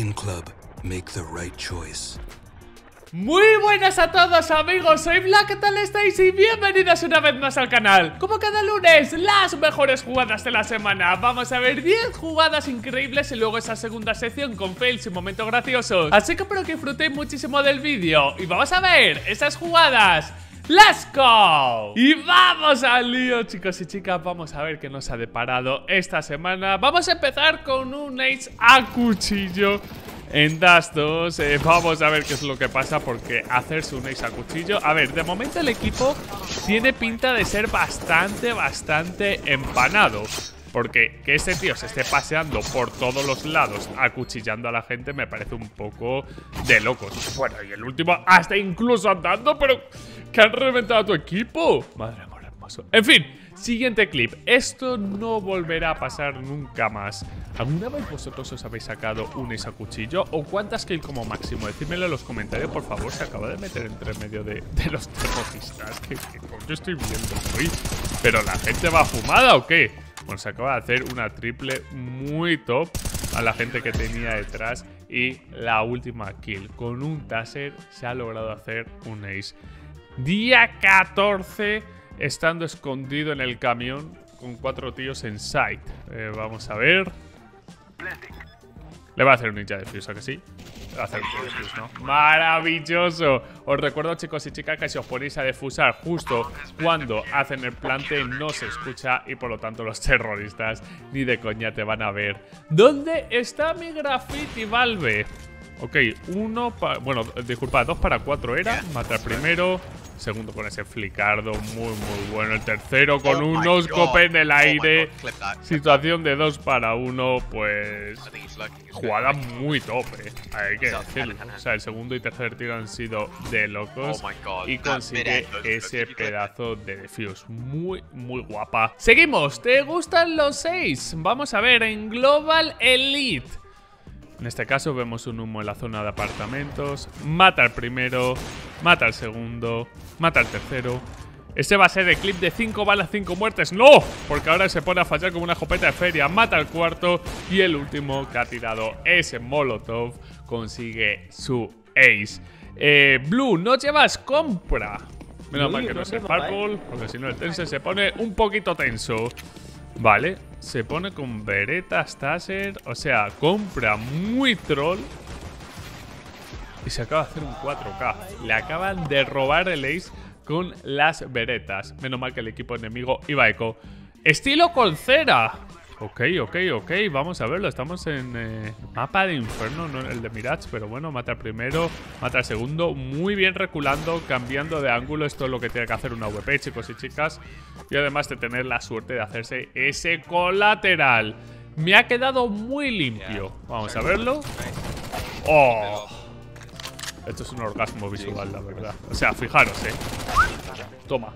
Skin Club. Make the right choice. Muy buenas a todos amigos, soy Black, ¿qué tal estáis? Y bienvenidos una vez más al canal Como cada lunes, las mejores jugadas de la semana Vamos a ver 10 jugadas increíbles y luego esa segunda sección con fails y momentos graciosos Así que espero que disfrutéis muchísimo del vídeo Y vamos a ver esas jugadas ¡Let's go! Y vamos al lío, chicos y chicas. Vamos a ver qué nos ha deparado esta semana. Vamos a empezar con un Ace a cuchillo en Dash 2. Eh, vamos a ver qué es lo que pasa porque hacerse un ace a cuchillo... A ver, de momento el equipo tiene pinta de ser bastante, bastante empanado. Porque que este tío se esté paseando por todos los lados acuchillando a la gente me parece un poco de locos. Bueno, y el último hasta incluso andando, pero que han reventado a tu equipo. Madre amor hermoso. En fin, siguiente clip. Esto no volverá a pasar nunca más. ¿Alguna vez vosotros os habéis sacado un a cuchillo? ¿O cuántas kills como máximo? Decídmelo en los comentarios, por favor. Se acaba de meter entre medio de, los terroristas. ¿Qué, qué estoy viendo hoy? ¿Pero la gente va fumada o qué? Bueno, se acaba de hacer una triple muy top a la gente que tenía detrás. Y la última kill. Con un taser se ha logrado hacer un ace. Día 14, estando escondido en el camión con cuatro tíos en sight. Eh, vamos a ver. Le va a hacer un ninja de fuse, ¿a que sí? Hacer ¿no? ¡Maravilloso! Os recuerdo, chicos y chicas, que si os ponéis a defusar justo cuando hacen el plante, no se escucha y por lo tanto los terroristas ni de coña te van a ver. ¿Dónde está mi graffiti, Valve? Ok, uno para... Bueno, disculpa, dos para cuatro era. Matar primero. Segundo con ese flicardo, muy muy bueno. El tercero con oh un oscope en el oh aire. Situación de dos para uno, pues... Jugada muy tope, hay que decirlo. O sea, el segundo y tercer tiro han sido de locos. Oh y consigue ese pedazo de defuse. Muy, muy guapa. Seguimos, ¿te gustan los seis? Vamos a ver, en Global Elite. En este caso vemos un humo en la zona de apartamentos. Mata al primero, mata al segundo, mata al tercero. Este va a ser el clip de 5 balas, 5 muertes. ¡No! Porque ahora se pone a fallar como una jopeta de feria. Mata al cuarto y el último que ha tirado ese Molotov consigue su ace. Eh, Blue, no llevas compra. Menos mal que no es el Purple, porque si no el tense se pone un poquito tenso. Vale, se pone con veretas taser, o sea, compra muy troll. Y se acaba de hacer un 4K. Le acaban de robar el ace con las veretas. Menos mal que el equipo enemigo iba eco. Estilo con cera. Ok, ok, ok, vamos a verlo. Estamos en eh, mapa de infierno, no el de Mirage, pero bueno, mata primero, mata al segundo. Muy bien reculando, cambiando de ángulo. Esto es lo que tiene que hacer una VP, chicos y chicas. Y además de tener la suerte de hacerse ese colateral. Me ha quedado muy limpio. Vamos a verlo. ¡Oh! Esto es un orgasmo visual, la verdad. O sea, fijaros, eh. Toma.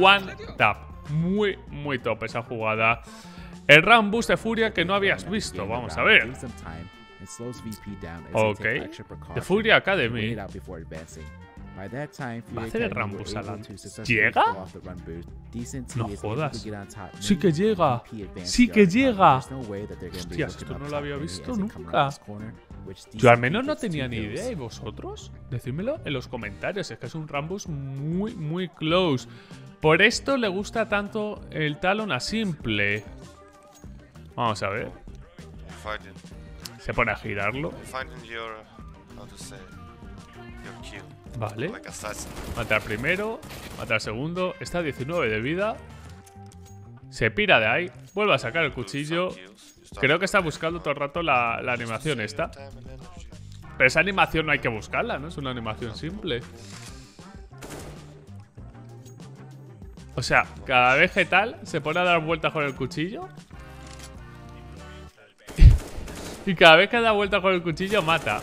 One tap. Muy, muy top esa jugada. El round boost de furia que no habías visto. Vamos a ver. Ok. The Furia Academy. ¿Va a hacer el round boost? ¿Llega? No jodas. Sí que llega. Sí que llega. Hostias, esto no lo había visto nunca. Yo al menos no tenía ni idea. ¿Y vosotros? Decídmelo en los comentarios. Es que es un Rambus muy, muy close. Por esto le gusta tanto el talón a simple. Vamos a ver. Se pone a girarlo. Vale. Matar primero, matar segundo. Está a 19 de vida. Se pira de ahí. Vuelve a sacar el cuchillo. Creo que está buscando todo el rato la, la animación esta. Pero esa animación no hay que buscarla, ¿no? Es una animación simple. O sea, cada vegetal se pone a dar vueltas con el cuchillo y cada vez que da vuelta con el cuchillo mata.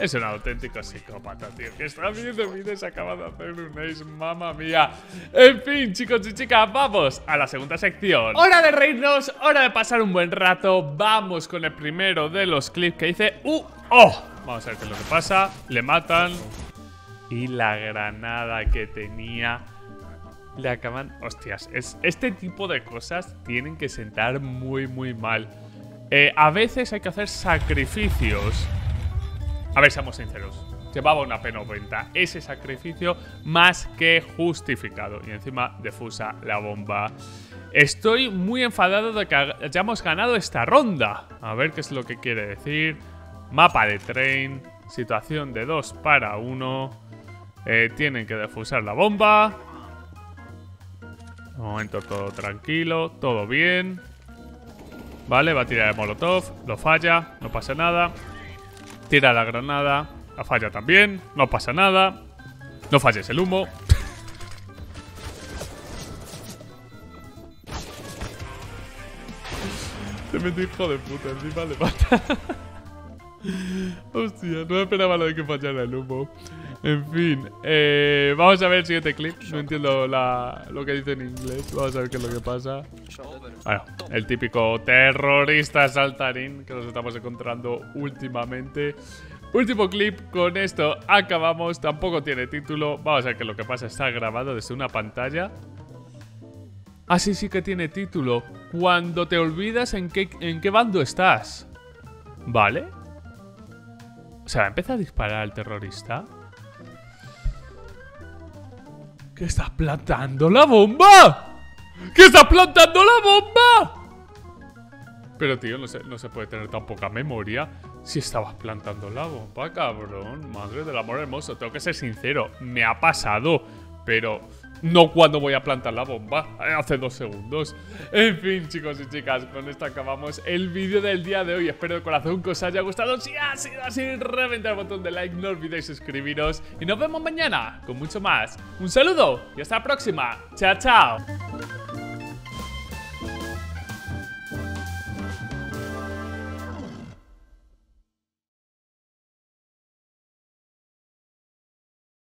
Es un auténtico psicópata, tío. Que está viendo vídeos acaba de hacer un ace, mamma mía. En fin, chicos y chicas, vamos a la segunda sección. Hora de reírnos, hora de pasar un buen rato. Vamos con el primero de los clips que dice ¡Uh! ¡Oh! Vamos a ver qué es lo que pasa. Le matan. Y la granada que tenía le acaban... Hostias, es, este tipo de cosas tienen que sentar muy, muy mal. Eh, a veces hay que hacer sacrificios. A ver, seamos sinceros. Llevaba una P90. Ese sacrificio más que justificado. Y encima defusa la bomba. Estoy muy enfadado de que hayamos ganado esta ronda. A ver qué es lo que quiere decir. Mapa de train. Situación de 2 para 1. Eh, tienen que defusar la bomba. De momento todo tranquilo, todo bien. Vale, va a tirar el molotov, lo falla, no pasa nada. Tira la granada, la falla también, no pasa nada. No falles el humo. Se metió hijo de puta, encima le mata. Hostia, no esperaba lo de que fallara el humo. En fin, eh, vamos a ver el siguiente clip. No entiendo lo que dice en inglés. Vamos a ver qué es lo que pasa. Bueno, el típico terrorista saltarín que nos estamos encontrando últimamente. Último clip, con esto acabamos. Tampoco tiene título. Vamos a ver qué es lo que pasa. Está grabado desde una pantalla. Ah, sí, sí que tiene título. Cuando te olvidas en qué, en qué bando estás. ¿Vale? O sea, empieza a disparar al terrorista. ¿Qué estás plantando la bomba? ¿Qué estás plantando la bomba? Pero tío, no se, no se puede tener tan poca memoria si estabas plantando la bomba, cabrón. Madre del amor hermoso, tengo que ser sincero, me ha pasado, pero no cuando voy a plantar la bomba, eh, hace dos segundos. En fin, chicos y chicas, con esto acabamos el vídeo del día de hoy. Espero de corazón que os haya gustado. Si ha sido así, reventar el botón de like, no olvidéis suscribiros. Y nos vemos mañana con mucho más. Un saludo y hasta la próxima. Chao, chao.